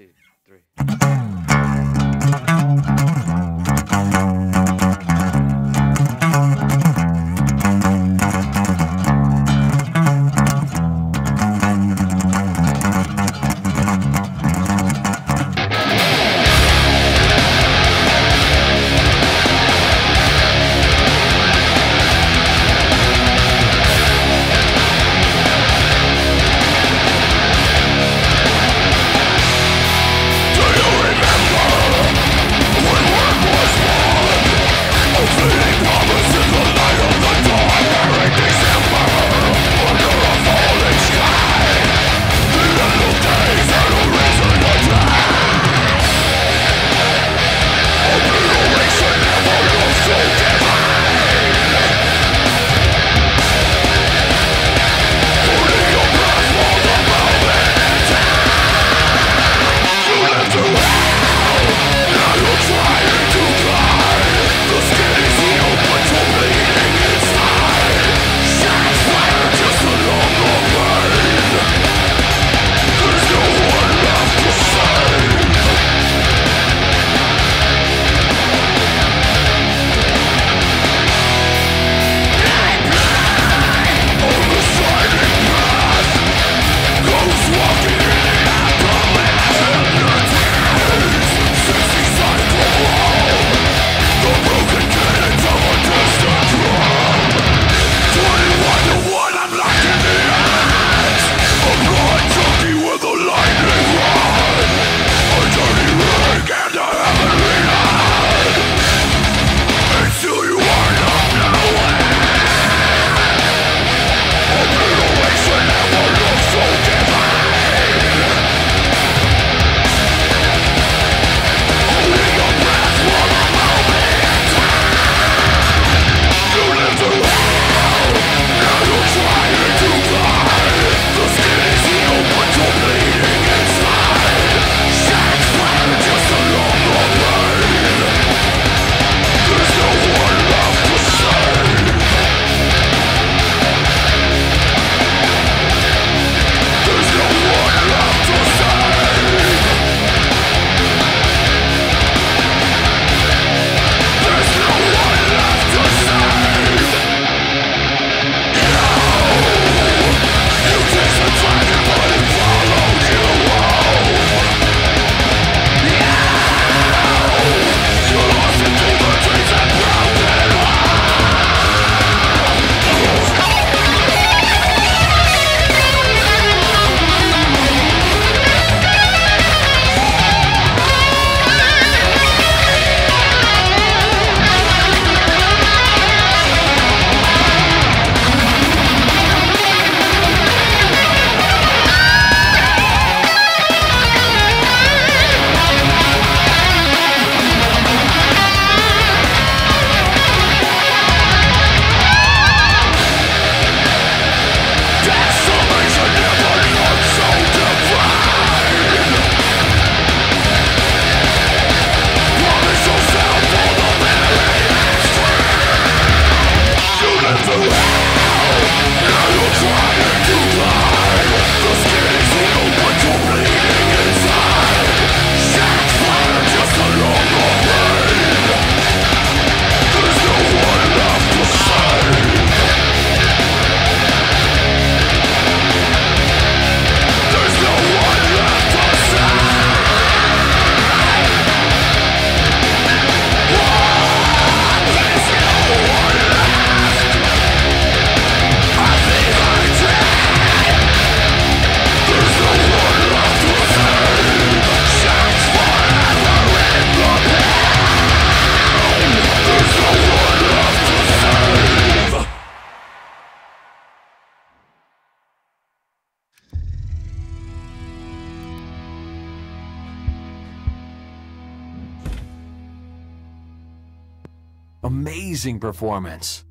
two, Amazing performance.